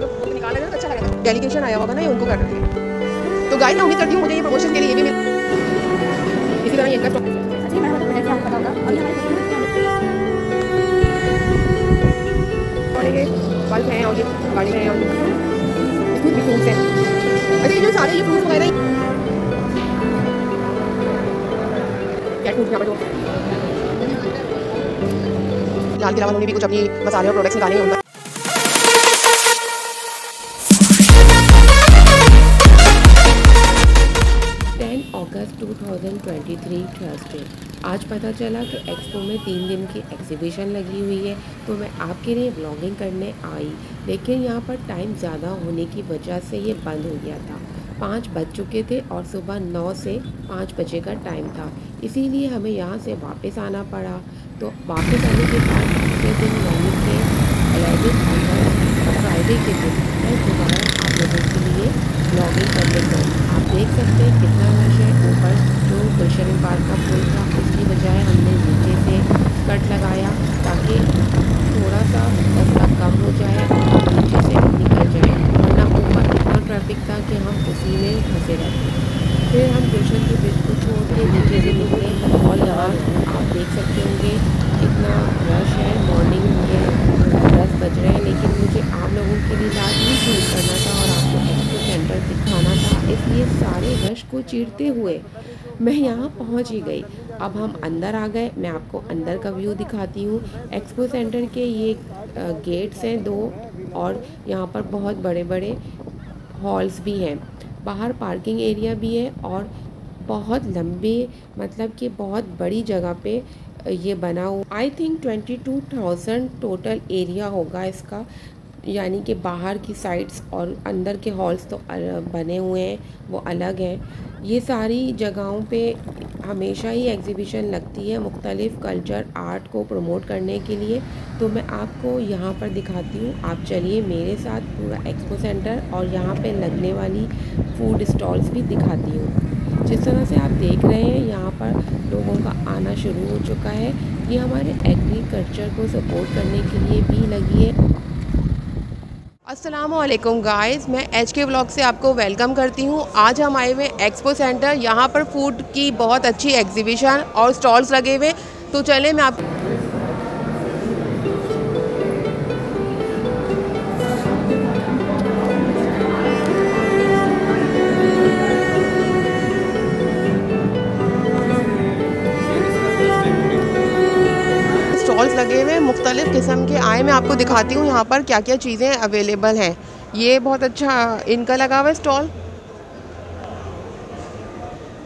रहे तो अच्छा लगा डेलीगेशन आया होगा ना ये, उनको कर रहे तो गाइस मैं उम्मीद करती हूँ मुझे ये प्रमोशन के लिए भी इसी तरह ये होगा ये गाड़ी अच्छा ये जो सारे ये लाल किला वालों ने भी कुछ अपनी मसाले और प्रोडक्ट्स निकाले हैं उनका। 2023 थर्सडे आज पता चला कि एक्सपो में तीन दिन की एग्जीबिशन लगी हुई है तो मैं आपके लिए ब्लॉगिंग करने आई। लेकिन यहाँ पर टाइम ज़्यादा होने की वजह से ये बंद हो गया था। पाँच बज चुके थे और सुबह नौ से पाँच बजे का टाइम था। इसीलिए हमें यहाँ से वापस आना पड़ा। तो वापस आने के बाद दूसरे दिन कि फ्राइडे के दिन मैं दोबारा आप लोगों के लिए ब्लॉगिंग करने गई। आप देख सकते हैं कितना रश है। ऊपर गुलशन पार्क का पुल था। उसकी बजाय हमने नीचे से कट लगाया ताकि थोड़ा सा रास्ता कम हो जाए और नीचे से निकल जाए। वरना ऊपर इतना ट्रैफ़िक था कि हम उसी में फंसे रहते। फिर हम गुलशन के ब्रिज को छोड़ के नीचे से निकले। और यहाँ आप देख सकते होंगे कितना रश है। मॉर्निंग के दस बज रहे हैं। लेकिन मुझे आप लोगों के लिए रात भी शूट करना था और आपको एक्सपो सेंटर दिखाना था। इसलिए सारे रश को चीरते हुए मैं यहाँ पहुँच ही गई। अब हम अंदर आ गए। मैं आपको अंदर का व्यू दिखाती हूँ। एक्सपो सेंटर के ये गेट्स हैं दो और यहाँ पर बहुत बड़े बड़े हॉल्स भी हैं। बाहर पार्किंग एरिया भी है और बहुत लंबे मतलब कि बहुत बड़ी जगह पे ये बना हुआ। I think twenty two thousand total area होगा इसका। यानी कि बाहर की साइड्स और अंदर के हॉल्स तो बने हुए हैं, वो अलग हैं। ये सारी जगहों पे हमेशा ही एग्ज़िबिशन लगती है मुख्तलिफ़ कल्चर आर्ट को प्रमोट करने के लिए। तो मैं आपको यहाँ पर दिखाती हूँ। आप चलिए मेरे साथ पूरा एक्सपो सेंटर और यहाँ पे लगने वाली फ़ूड स्टॉल्स भी दिखाती हूँ। जिस तरह से आप देख रहे हैं, यहाँ पर लोगों का आना शुरू हो चुका है। ये हमारे एग्रीकल्चर को सपोर्ट करने के लिए भी लगी है। वालेकुम गाइस मैं एच के ब्लॉग से आपको वेलकम करती हूँ। आज हम आए हुए एक्सपो सेंटर यहाँ पर फ़ूड की बहुत अच्छी एग्जीबिशन और स्टॉल्स लगे हुए तो चले, मैं आप स्टॉल्स लगे हुए हैं। मुख्तलिफ़ किस्म के आए मैं आपको दिखाती हूँ यहाँ पर क्या क्या चीज़ें अवेलेबल हैं। ये बहुत अच्छा इनका लगा हुआ है स्टॉल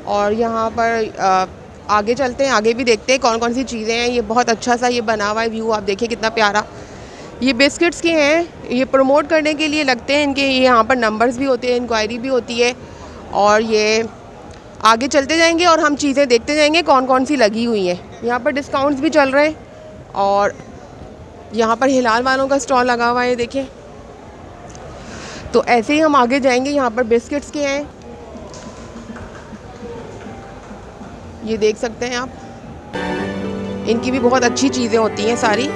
और यहाँ पर अ, आगे चलते हैं आगे भी देखते हैं कौन कौन सी चीज़ें हैं। ये बहुत अच्छा सा ये बना हुआ है व्यू आप देखिए कितना प्यारा। ये बिस्किट्स के हैं ये प्रमोट करने के लिए लगते हैं इनके यहाँ पर नंबर्स भी होते हैं इंक्वायरी भी होती है। और ये आगे चलते जाएँगे और हम चीज़ें देखते जाएँगे कौन कौन सी लगी हुई हैं। यहाँ पर डिस्काउंट्स भी चल रहे हैं। और यहाँ पर हिलाल वालों का स्टॉल लगा हुआ है देखिए तो ऐसे ही हम आगे जाएँगे, यहाँ पर बिस्किट्स के हैं। ये देख सकते हैं आप। इनकी भी बहुत अच्छी चीज़ें होती हैं सारी।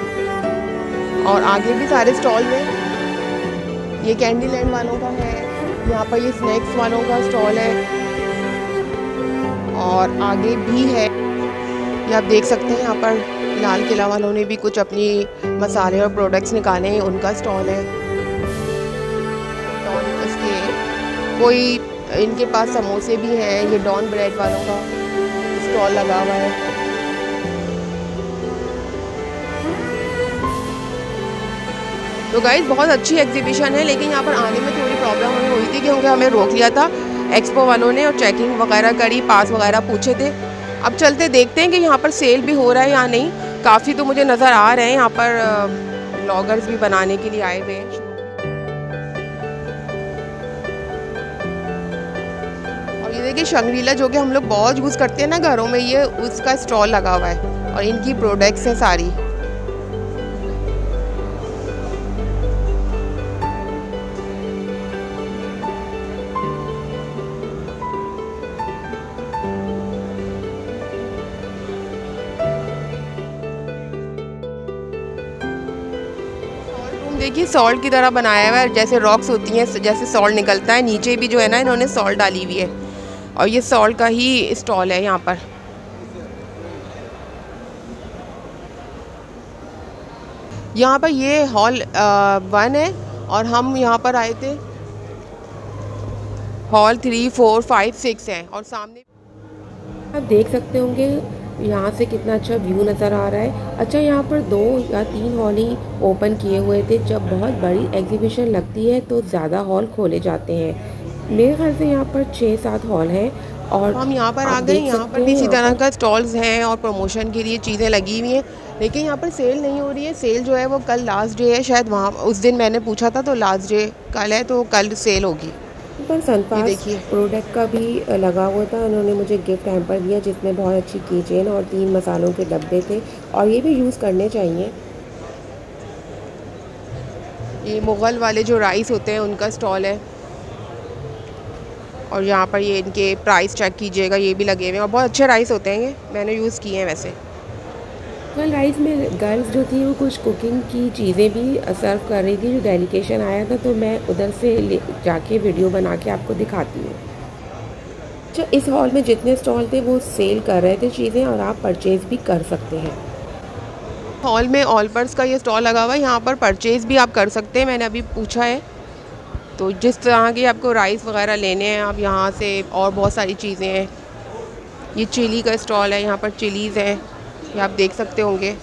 और आगे भी सारे स्टॉल में ये कैंडी लैंड वालों का है। यहाँ पर ये स्नैक्स वालों का स्टॉल है। और आगे भी है। ये आप देख सकते हैं यहाँ पर। लाल किला वालों ने भी कुछ अपनी मसाले और प्रोडक्ट्स निकाले हैं, उनका स्टॉल है। उसके, कोई इनके पास समोसे भी हैं, ये डॉन ब्रेड वालों का स्टॉल लगा हुआ है। तो गाइज़ बहुत अच्छी एग्जीबिशन है, लेकिन यहाँ पर आने में थोड़ी प्रॉब्लम हमें हुई थी क्योंकि हमें रोक लिया था एक्सपो वालों ने और चेकिंग वगैरह करी पास वगैरह पूछे थे। अब चलते देखते हैं कि यहाँ पर सेल भी हो रहा है या नहीं। काफ़ी तो मुझे नज़र आ रहे हैं, यहाँ पर ब्लॉगर्स भी बनाने के लिए आए हुए हैं। और ये देखिए शंगरीला जो कि हम लोग बहुत यूज़ करते हैं ना घरों में, ये उसका स्टॉल लगा हुआ है और इनकी प्रोडक्ट्स हैं सारी। देखिए सॉल्ट की तरह बनाया हुआ है जैसे रॉक्स होती हैं, जैसे सॉल्ट निकलता है, नीचे भी जो है ना इन्होंने सॉल्ट डाली हुई है। और ये सॉल्ट का ही स्टॉल है यहाँ पर। यहाँ पर ये हॉल वन है और हम यहाँ पर आए थे। Hall three four five six है और सामने आप देख सकते होंगे यहाँ से कितना अच्छा व्यू नज़र आ रहा है। अच्छा यहाँ पर दो या तीन हॉल ही ओपन किए हुए थे। जब बहुत बड़ी एग्जीबिशन लगती है तो ज़्यादा हॉल खोले जाते हैं। मेरे ख्याल से यहाँ पर छः सात हॉल हैं और हम यहाँ पर आ गए। यहाँ पर भी इसी तरह का स्टॉल्स हैं और प्रमोशन के लिए चीज़ें लगी हुई हैं। लेकिन यहाँ पर सेल नहीं हो रही है। सेल जो है वो कल लास्ट डे है। शायद वहाँ उस दिन मैंने पूछा था तो लास्ट डे कल है तो कल सेल होगी। पर सनपास देखिए। प्रोडक्ट का भी लगा हुआ था। उन्होंने मुझे गिफ्ट हैम्पर दिया जिसमें बहुत अच्छी की और तीन मसालों के डब्बे थे। और ये भी यूज़ करने चाहिए। ये मुग़ल वाले जो राइस होते हैं उनका स्टॉल है। और यहाँ पर ये इनके प्राइस चेक कीजिएगा ये भी लगे हुए हैं। और बहुत अच्छे राइस होते हैं ये। मैंने यूज़ किए हैं वैसे। कल राइस में गर्ल्स जो थी, वो कुछ कुकिंग की चीज़ें भी सर्व कर रही थी, जो डेलीकेशन आया था तो मैं उधर से ले, जाके वीडियो बना के आपको दिखाती हूँ। अच्छा इस हॉल में जितने स्टॉल थे, वो सेल कर रहे थे चीज़ें और आप परचेज़ भी कर सकते हैं। हॉल में ऑलपर्स का ये स्टॉल लगा हुआ है, यहाँ पर परचेज़ भी आप कर सकते हैं, मैंने अभी पूछा है। तो जिस तरह के आपको राइस वगैरह लेने हैं, आप यहाँ से और बहुत सारी चीज़ें हैं। ये चिली का स्टॉल है, यहाँ पर चिलीज़ हैं। ये आप देख सकते होंगे।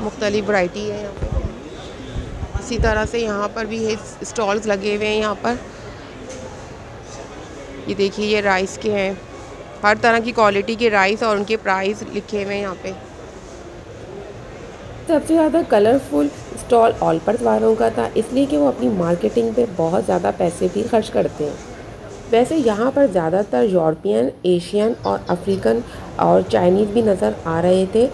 मुख्तलिफ़ वैरायटी है यहाँ पर इसी तरह से यहाँ पर भी है स्टॉल्स लगे हुए हैं यहाँ पर। ये देखिए, ये राइस के हैं। हर तरह की क्वालिटी के राइस और उनके प्राइस लिखे हुए हैं यहाँ पे। सबसे ज़्यादा कलरफुल स्टॉल ऑलपर्स वालों का था, इसलिए कि वो अपनी मार्केटिंग पे बहुत ज़्यादा पैसे भी खर्च करते हैं। वैसे यहाँ पर ज़्यादातर यूरोपियन, एशियन और अफ्रीकन और चाइनीज़ भी नज़र आ रहे थे।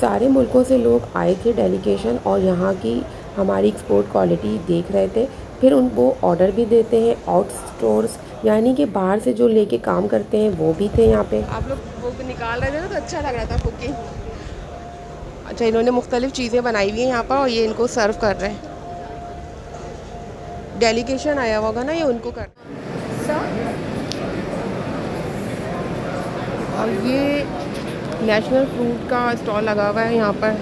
सारे मुल्कों से लोग आए थे डेलीगेशन और यहाँ की हमारी एक्सपोर्ट क्वालिटी देख रहे थे। फिर उनको ऑर्डर भी देते हैं आउट स्टोर्स यानी कि बाहर से जो लेके काम करते हैं, वो भी थे यहाँ पे। आप लोग वो निकाल रहे थे ना तो अच्छा लग रहा था कुकिंग अच्छा इन्होंने मुख्तलिफ़ चीज़ें बनाई हुई हैं यहाँ पर और ये इनको सर्व कर रहे हैं। डेलीगेशन आया होगा ना, ये उनको कर और ये नेशनल फ्रूट का स्टॉल लगा हुआ है, यहाँ पर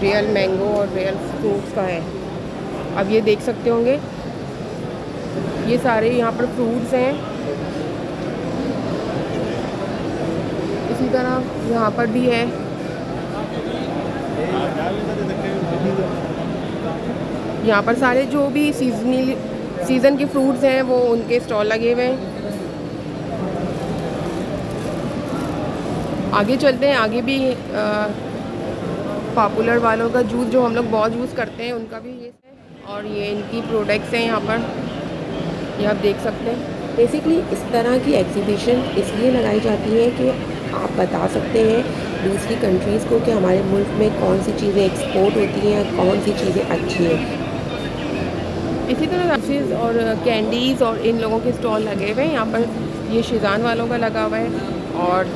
रियल मैंगो और रियल फ्रूट्स का है। अब ये देख सकते होंगे। ये सारे यहाँ पर फ्रूट्स हैं। इसी तरह यहाँ पर भी है। यहाँ पर सारे जो भी सीजनली सीज़न के फ्रूट्स हैं, वो उनके स्टॉल लगे हुए हैं। आगे चलते हैं आगे भी पॉपुलर वालों का जूस जो हम लोग बहुत यूज़ करते हैं उनका भी ये है। और ये इनकी प्रोडक्ट्स हैं यहाँ पर। ये आप देख सकते हैं। बेसिकली इस तरह की एग्जीबिशन इसलिए लगाई जाती है कि आप बता सकते हैं दूसरी कंट्रीज़ को कि हमारे मुल्क में कौन सी चीज़ें एक्सपोर्ट होती हैं कौन सी चीज़ें अच्छी हैं। इसी तरह रसेस और कैंडीज़ और इन लोगों के स्टॉल लगे हुए हैं। यहाँ पर ये शिजान वालों का लगा हुआ है और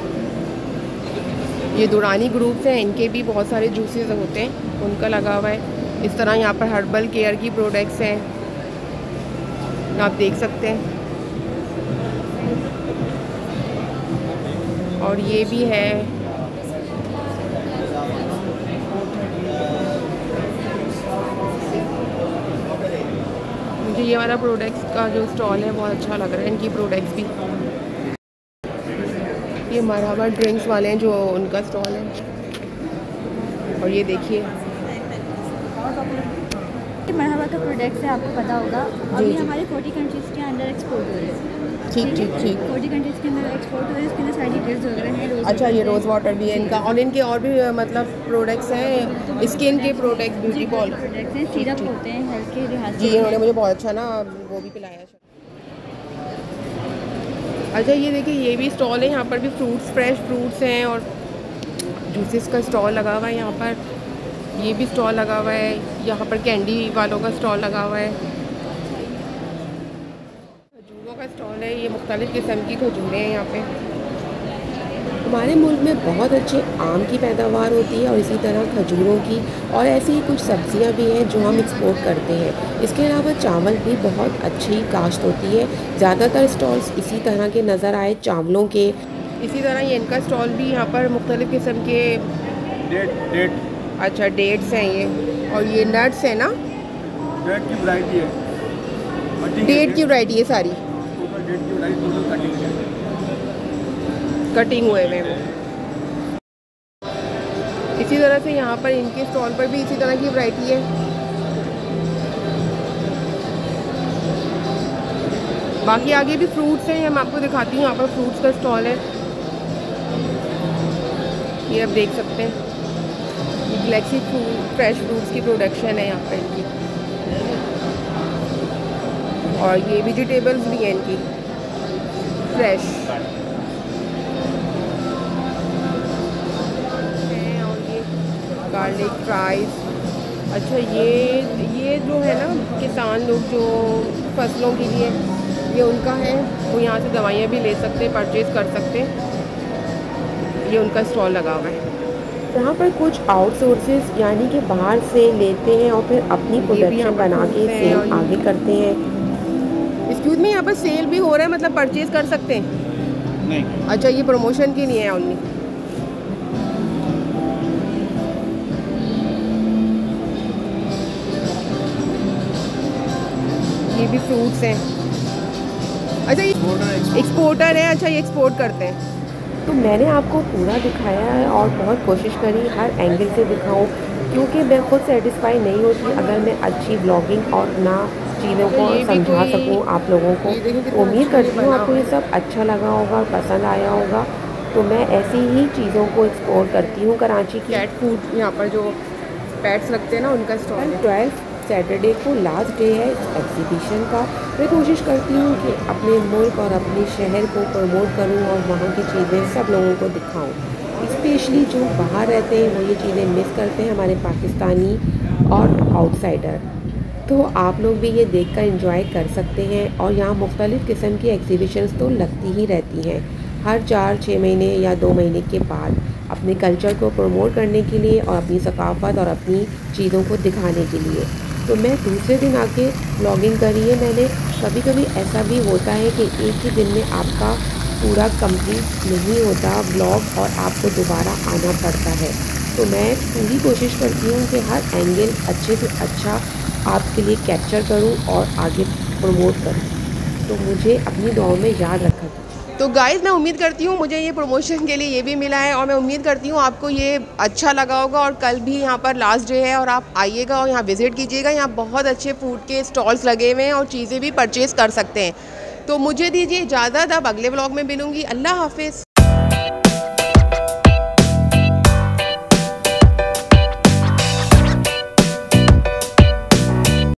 ये दुरानी ग्रुप्स हैं, इनके भी बहुत सारे जूसेस होते हैं, उनका लगा हुआ है। इस तरह यहाँ पर हर्बल केयर की प्रोडक्ट्स हैं। आप देख सकते हैं। और ये भी है। मुझे ये वाला प्रोडक्ट्स का जो स्टॉल है, बहुत अच्छा लग रहा है, इनकी प्रोडक्ट्स भी। ये मरहबा ड्रिंक्स वाले हैं जो उनका स्टॉल है। और ये देखिए। मरहबा का प्रोडक्ट्स है आपको पता होगा। अभी हमारे फोर्टी कंट्रीज़ के अंदर एक्सपोर्ट हो रहे हैं। ठीक ठीक ठीक फोर्टी कंट्रीज़ के अंदर एक्सपोर्ट हो रहे हैं इसके अंदर सारी डिटेल्स वगैरह हैं अच्छा ये रोज़ वाटर भी है इनका। और इनके और भी मतलब प्रोडक्ट्स हैं। स्किन के प्रोडक्ट्स ब्यूटी बॉल प्रोडक्ट्स हैं सिरप होते हैं हेल्थ के लिहाज जी इन्होंने मुझे बहुत अच्छा ना वो भी पिलाया अच्छा ये देखिए, ये भी स्टॉल है, यहाँ पर भी फ्रूट्स फ्रेश फ्रूट्स हैं और जूसेस का स्टॉल लगा हुआ है यहाँ पर। ये भी स्टॉल लगा हुआ है, यहाँ पर कैंडी वालों का स्टॉल लगा हुआ है। खजूरों का स्टॉल है, ये मुख्तलिफ़ किस्म की खजूरें हैं यहाँ पे। हमारे मुल्क में बहुत अच्छे आम की पैदावार होती है और इसी तरह खजूरों की और ऐसी ही कुछ सब्ज़ियाँ भी हैं जो हम एक्सपोर्ट करते हैं। इसके अलावा चावल भी बहुत अच्छी काश्त होती है। ज़्यादातर स्टॉल्स इसी तरह के नज़र आए चावलों के। इसी तरह ये इनका स्टॉल भी यहाँ पर मुख्तलिफ़ किस्म के डेट डेट अच्छा डेट्स हैं ये। और ये नट्स हैं ना? डेट की वैरायटी है। डेट की वैरायटी है सारी टोटल डेट की वैरायटी टोटल कटिंग हुए हुए वो। इसी तरह से यहाँ पर इनके स्टॉल पर भी इसी तरह की वैरायटी है। बाकी आगे भी फ्रूट्स हैं हम आपको दिखाती हूँ, यहाँ पर फ्रूट्स का स्टॉल है। ये आप देख सकते हैं। ये गलेक्सी फ्रूट फ्रेश फ्रूट्स की प्रोडक्शन है यहाँ पर इनकी। और ये वेजिटेबल्स भी हैं इनकी। फ्रेश गार्लिक फ्राइज अच्छा ये ये जो है ना किसान लोग जो फ़सलों के लिए ये उनका है वो यहाँ से दवाइयाँ भी ले सकते हैं परचेज़ कर सकते हैं। ये उनका स्टॉल लगा हुआ है। यहाँ पर कुछ आउटसोर्सेज यानी कि बाहर से लेते हैं और फिर अपनी प्रोडक्शन बना के हैं और सेल आगे करते हैं। एक्सक्यूज़ में यहाँ पर सेल भी हो रहा है मतलब परचेज़ कर सकते हैं? नहीं। अच्छा ये प्रमोशन के लिए है ओनली भी फ्रूट्स हैं। अच्छा ये एक्सपोर्टर है अच्छा ये एक्सपोर्ट करते हैं। तो मैंने आपको पूरा दिखाया है और बहुत कोशिश करी हर एंगल से दिखाऊँ क्योंकि मैं खुद सेटिस्फाई नहीं होती अगर मैं अच्छी ब्लॉगिंग और ना चीज़ों को समझा सकूँ आप लोगों को। उम्मीद अच्छा करती हूँ आपको ये सब अच्छा लगा होगा और पसंद आया होगा। तो मैं ऐसी ही चीज़ों को एक्सप्लोर करती हूँ कराची की। कैट फ़ूड यहाँ पर जो पैट्स लगते हैं ना उनका स्टॉल ट्वेल्थ सैटरडे को लास्ट डे है इस एग्जीबिशन का। मैं कोशिश करती हूँ कि अपने मुल्क और अपने शहर को प्रमोट करूँ और वहाँ की चीज़ें सब लोगों को दिखाऊँ। स्पेशली जो बाहर रहते हैं, वो ये चीज़ें मिस करते हैं हमारे पाकिस्तानी और आउटसाइडर तो आप लोग भी ये देख कर इंजॉय कर सकते हैं और यहाँ मुख्तलिफ़ किस्म की एग्जीबिशंस तो लगती ही रहती हैं। हर चार छः महीने या दो महीने के बाद अपने कल्चर को प्रमोट करने के लिए और अपनी सकाफ़त और अपनी चीज़ों को दिखाने के लिए। तो मैं दूसरे दिन आके ब्लॉगिंग करी है। मैंने कभी कभी ऐसा भी होता है कि एक ही दिन में आपका पूरा कंप्लीट नहीं होता ब्लॉग और आपको दोबारा आना पड़ता है। तो मैं पूरी कोशिश करती हूँ कि हर एंगल अच्छे से अच्छा आपके लिए कैप्चर करूँ और आगे प्रमोट करूँ। तो मुझे अपनी दुआओं में याद रखा कीजिए तो गाइज़ मैं उम्मीद करती हूँ मुझे ये प्रमोशन के लिए ये भी मिला है और मैं उम्मीद करती हूँ आपको ये अच्छा लगा होगा और कल भी यहाँ पर लास्ट डे है और आप आइएगा और यहाँ विज़िट कीजिएगा। यहाँ बहुत अच्छे फ़ूड के स्टॉल्स लगे हुए हैं और चीज़ें भी परचेज़ कर सकते हैं। तो मुझे दीजिए इजाज़त आप अगले ब्लॉग में मिलूँगी। अल्लाह हाफिज़।